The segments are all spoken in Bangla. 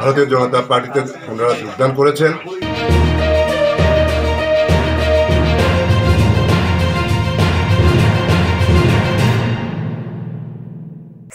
ভারতীয় জনতা পার্টিতে ওনারা যোগদান করেছেন।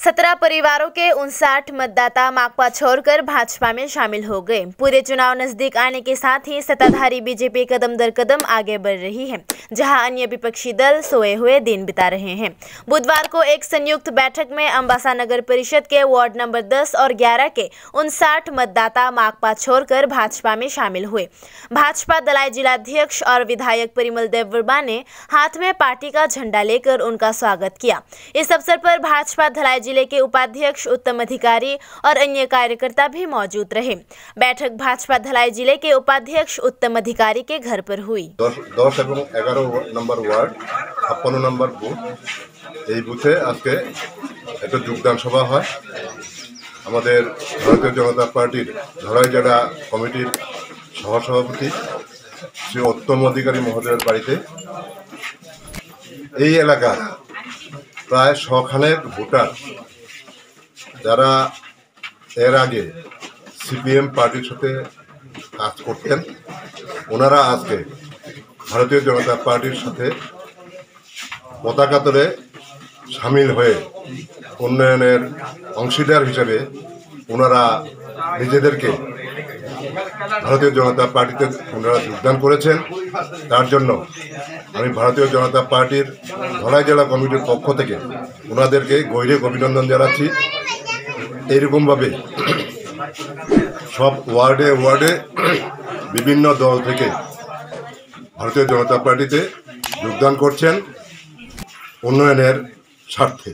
सत्रह परिवारों के उनसाठ मतदाता माकपा छोड़कर भाजपा में शामिल हो गए। पूरे चुनाव नज़दीक आने के साथ ही सत्ताधारी बीजेपी कदम दर कदम आगे बढ़ रही है, जहाँ अन्य विपक्षी दल सोए हुए दिन बिता रहे हैं। बुधवार को एक संयुक्त बैठक में अम्बासा नगर परिषद के वार्ड नंबर 10 और 11 के उनसाठ मतदाता माकपा छोड़कर भाजपा में शामिल हुए। भाजपा दलाई जिलाध्यक्ष और विधायक परिमल देव वर्मा ने हाथ में पार्टी का झंडा लेकर उनका स्वागत किया। इस अवसर पर भाजपा धलाई ज़िले के उपाध्यक्ष उत्तम अधिकारी और अन्य कार्यकर्ता भी मौजूद रहे बैठक भाजपा धलाई जिले के उपाध्यक्ष उत्तम अधिकारी के घर पर हुई দশ দশ এবং এগারো নম্বর ওয়ার্ড ছাপ্পান্ন নম্বর বুথ এই বুথে আজকে একটা যোগদান সভা হয় আমাদের ভারতীয় জনতা পার্টির ধরাই জেলা কমিটির সহসভাপতি শ্রী উত্তম অধিকারী মহোদয়ের বাড়িতে এই এলাকার প্রায় শখানেক ভোটার যারা এর আগে সিপিএম পার্টির সাথে কাজ করতেন, ওনারা আজকে ভারতীয় জনতা পার্টির সাথে পতাকা সামিল হয়ে উন্নয়নের অংশীদার হিসেবে ওনারা নিজেদেরকে ভারতীয় জনতা পার্টিতে ওনারা যোগদান করেছেন। তার জন্য আমি ভারতীয় জনতা পার্টির ধলাই জেলা কমিটির পক্ষ থেকে ওনাদেরকে গৈরিক অভিনন্দন জানাচ্ছি। এইরকমভাবে সব ওয়ার্ডে ওয়ার্ডে বিভিন্ন দল থেকে ভারতীয় জনতা পার্টিতে যোগদান করছেন উন্নয়নের স্বার্থে।